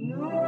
Yeah.